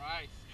Christ.